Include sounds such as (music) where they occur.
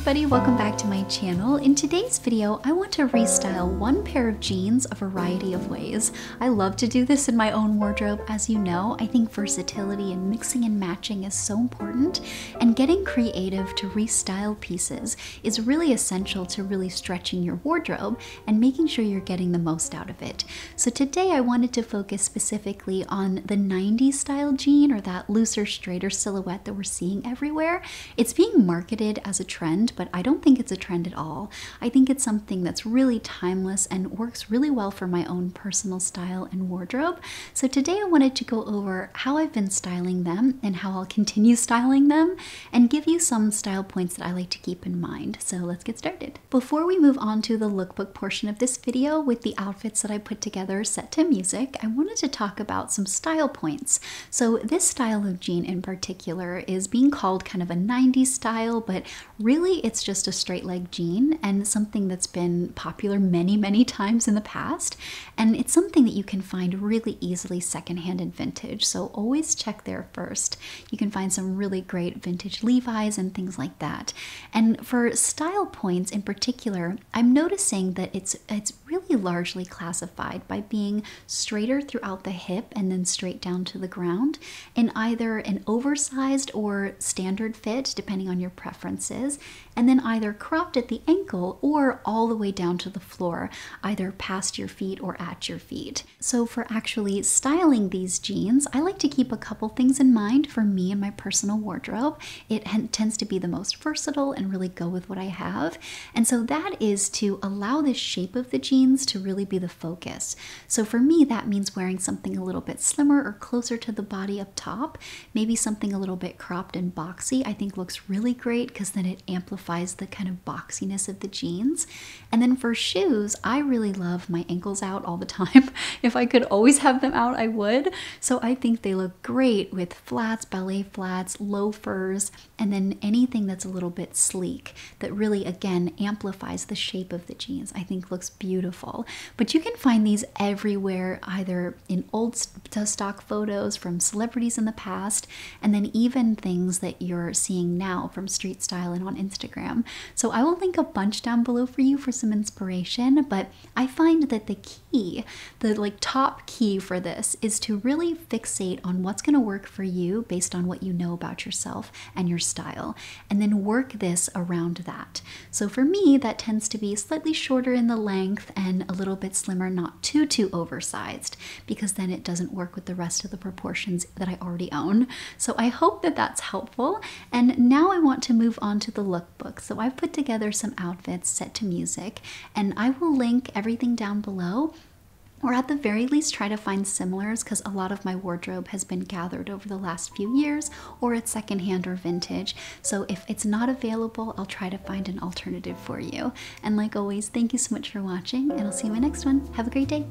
everybody, welcome back to my channel. In today's video, I want to restyle one pair of jeans a variety of ways. I love to do this in my own wardrobe, as you know. I think versatility and mixing and matching is so important, and getting creative to restyle pieces is really essential to really stretching your wardrobe and making sure you're getting the most out of it. So today I wanted to focus specifically on the 90s style jean or that looser, straighter silhouette that we're seeing everywhere. It's being marketed as a trend, but I don't think it's a trend at all. I think it's something that's really timeless and works really well for my own personal style and wardrobe. So today I wanted to go over how I've been styling them and how I'll continue (laughs) styling them and give you some style points that I like to keep in mind. So let's get started. Before we move on to the lookbook portion of this video with the outfits that I put together set to music, I wanted to talk about some style points. So this style of jean in particular is being called kind of a 90s style, but really it's just a straight leg jean and something that's been popular many, many times in the past. And it's something that you can find really easily secondhand and vintage. So always check there first. You can find some really great vintage Levi's and things like that. And for style points in particular, I'm noticing that it's it's really largely classified by being straighter throughout the hip and then straight down to the ground in either an oversized or standard fit, depending on your preferences, and then either cropped at the ankle or all the way down to the floor, either past your feet or at your feet. So, for actually styling these jeans, I like to keep a couple things in mind for me and my personal wardrobe. It tends to be the most versatile and really go with what I have. And so, that is to allow the shape of the jeans to really be the focus. So, for me, that means wearing something a little bit slimmer or closer to the body up top, maybe something a little bit cropped and boxy, I think looks really great because then it amplifies the kind of boxiness of the jeans. And then for shoes, I really love my ankles out all the time. (laughs) if I could always have them out, I would. So I think they look great with flats, ballet flats, loafers, and then anything that's a little bit sleek that really, again, amplifies the shape of the jeans. I think looks beautiful. But you can find these everywhere, either in old stock photos from celebrities in the past, and then even things that you're seeing now from street style and on Instagram. So I will link a bunch down below for you for some inspiration, but I find that the key, the like top key for this is to really fixate on what's going to work for you based on what you know about yourself and your style, and then work this around that. So for me, that tends to be slightly shorter in the length and a little bit slimmer, not too too oversized, because then it doesn't work with the rest of the proportions that I already own. So I hope that that's helpful. And now I want to move on to the lookbook. So I've put together some outfits set to music, and I will link everything down below or at the very least try to find similars because a lot of my wardrobe has been gathered over the last few years or it's secondhand or vintage. So if it's not available, I'll try to find an alternative for you. And like always, thank you so much for watching and I'll see you in my next one. Have a great day.